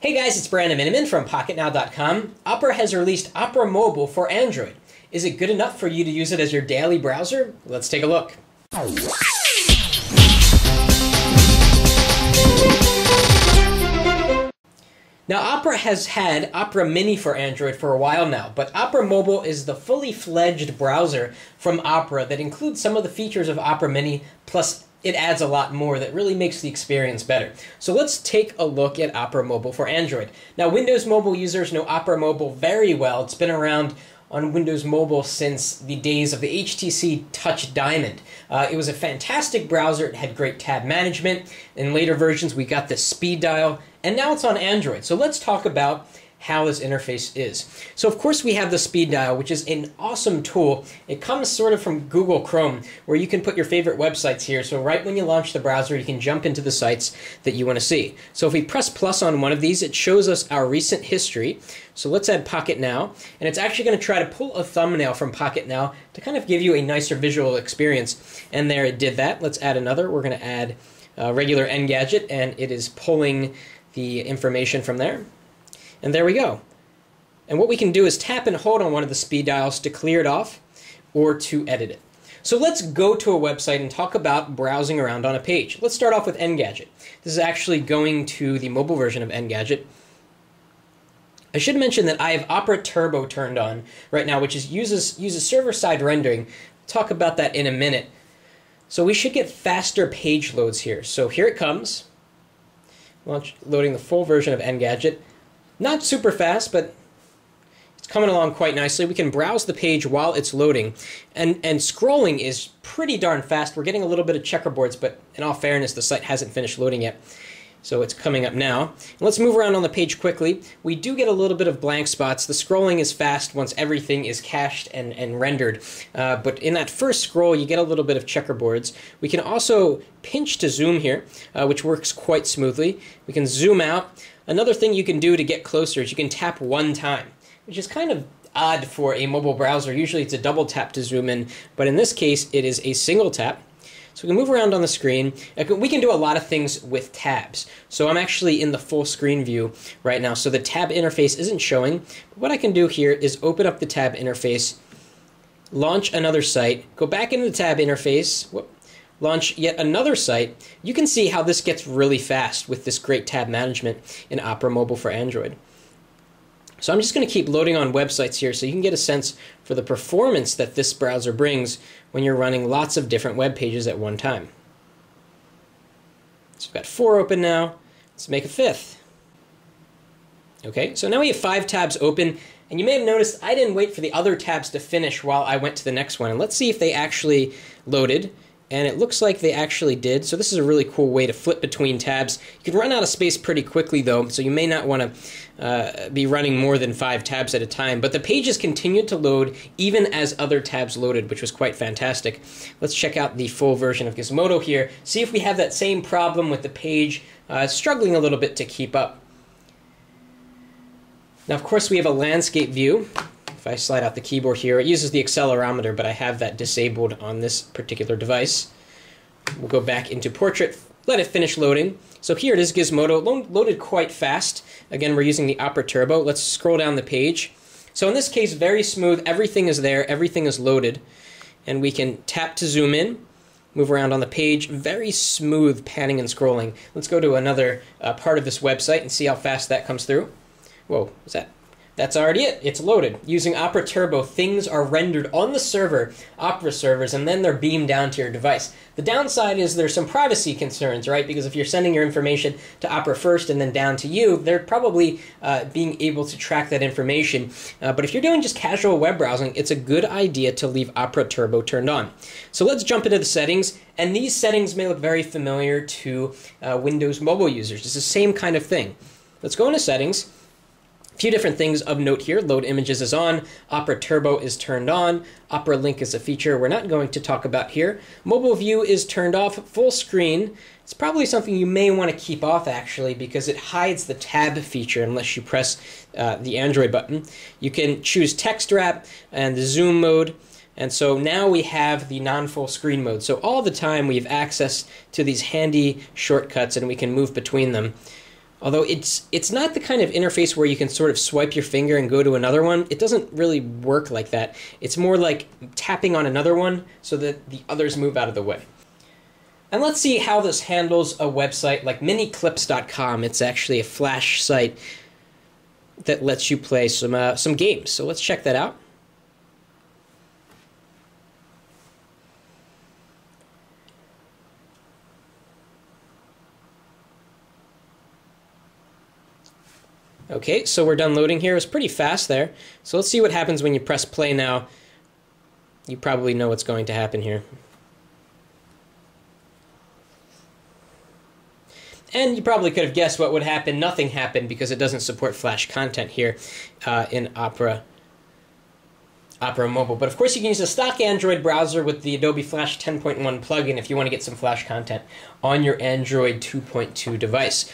Hey guys, it's Brandon Miniman from PocketNow.com. Opera has released Opera Mobile for Android. Is it good enough for you to use it as your daily browser? Let's take a look. Now, Opera has had Opera Mini for Android for a while now, but Opera Mobile is the fully fledged browser from Opera that includes some of the features of Opera Mini plus it adds a lot more that really makes the experience better. So let's take a look at Opera Mobile for Android. Now, Windows Mobile users know Opera Mobile very well. It's been around on Windows Mobile since the days of the HTC Touch Diamond. Uh, it was a fantastic browser. It had great tab management. In later versions, we got the speed dial, and now it's on Android. So let's talk about how this interface is. So of course we have the speed dial, which is an awesome tool. It comes sort of from Google Chrome, where you can put your favorite websites here. So right when you launch the browser, you can jump into the sites that you want to see. So if we press plus on one of these, it shows us our recent history. So let's add Pocket Now, and it's actually going to try to pull a thumbnail from Pocket Now to kind of give you a nicer visual experience. And there it did that. Let's add another. We're going to add a regular Engadget, and it is pulling the information from there. And there we go. And what we can do is tap and hold on one of the speed dials to clear it off or to edit it. So let's go to a website and talk about browsing around on a page. Let's start off with Engadget. This is actually going to the mobile version of Engadget. I should mention that I have Opera Turbo turned on right now, which is uses uses server-side rendering. talk about that in a minute. So we should get faster page loads here. So here it comes. Launch, loading the full version of Engadget. Not super fast, but it's coming along quite nicely. We can browse the page while it's loading. And, and scrolling is pretty darn fast. We're getting a little bit of checkerboards, but in all fairness, the site hasn't finished loading yet. So it's coming up now. Let's move around on the page quickly. We do get a little bit of blank spots. The scrolling is fast once everything is cached and, and rendered. Uh, but in that first scroll, you get a little bit of checkerboards. We can also pinch to zoom here, uh, which works quite smoothly. We can zoom out. Another thing you can do to get closer is you can tap one time, which is kind of odd for a mobile browser. Usually it's a double tap to zoom in, but in this case it is a single tap. So we can move around on the screen. We can do a lot of things with tabs. So I'm actually in the full screen view right now. So the tab interface isn't showing. But what I can do here is open up the tab interface, launch another site, go back into the tab interface, whoop, launch yet another site, you can see how this gets really fast with this great tab management in Opera Mobile for Android. So I'm just going to keep loading on websites here so you can get a sense for the performance that this browser brings when you're running lots of different web pages at one time. So we've got four open now. Let's make a fifth. Okay, so now we have five tabs open, and you may have noticed I didn't wait for the other tabs to finish while I went to the next one. And let's see if they actually loaded and it looks like they actually did. So this is a really cool way to flip between tabs. You can run out of space pretty quickly though, so you may not want to uh, be running more than five tabs at a time. But the pages continued to load even as other tabs loaded, which was quite fantastic. Let's check out the full version of Gizmodo here, see if we have that same problem with the page uh, struggling a little bit to keep up. Now, of course, we have a landscape view. If I slide out the keyboard here, it uses the accelerometer, but I have that disabled on this particular device. We'll go back into portrait, let it finish loading. So here it is, Gizmodo, loaded quite fast. Again, we're using the Opera Turbo. Let's scroll down the page. So in this case, very smooth. Everything is there. Everything is loaded. And we can tap to zoom in, move around on the page. Very smooth panning and scrolling. Let's go to another uh, part of this website and see how fast that comes through. Whoa, is that that's already it. It's loaded. Using Opera Turbo, things are rendered on the server, Opera servers, and then they're beamed down to your device. The downside is there's some privacy concerns, right? Because if you're sending your information to Opera first and then down to you, they're probably uh, being able to track that information. Uh, but if you're doing just casual web browsing, it's a good idea to leave Opera Turbo turned on. So let's jump into the settings. And these settings may look very familiar to uh, Windows mobile users. It's the same kind of thing. Let's go into settings few different things of note here. Load images is on, Opera Turbo is turned on, Opera Link is a feature we're not going to talk about here. Mobile View is turned off, full screen. It's probably something you may want to keep off actually because it hides the tab feature unless you press uh, the Android button. You can choose text wrap and the zoom mode. And so now we have the non-full screen mode. So all the time we have access to these handy shortcuts and we can move between them. Although it's it's not the kind of interface where you can sort of swipe your finger and go to another one. It doesn't really work like that. It's more like tapping on another one so that the others move out of the way. And let's see how this handles a website like miniclips.com. It's actually a flash site that lets you play some uh, some games. So let's check that out. Okay, so we're done loading here. It's pretty fast there. So let's see what happens when you press play now. You probably know what's going to happen here. And you probably could have guessed what would happen. Nothing happened because it doesn't support Flash content here uh, in Opera Opera Mobile. But of course, you can use a stock Android browser with the Adobe Flash 10.1 plugin if you want to get some Flash content on your Android 2.2 device.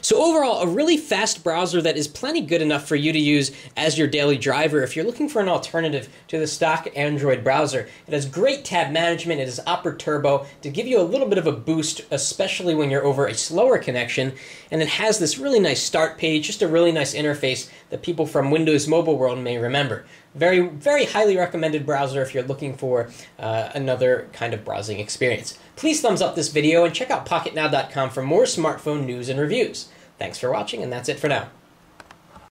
So overall, a really fast browser that is plenty good enough for you to use as your daily driver if you're looking for an alternative to the stock Android browser. It has great tab management, it is Opera Turbo to give you a little bit of a boost, especially when you're over a slower connection, and it has this really nice start page, just a really nice interface that people from Windows Mobile World may remember. Very, very highly recommended browser if you're looking for uh, another kind of browsing experience. Please thumbs up this video and check out PocketNow.com for more smartphone news and reviews. Thanks for watching, and that's it for now.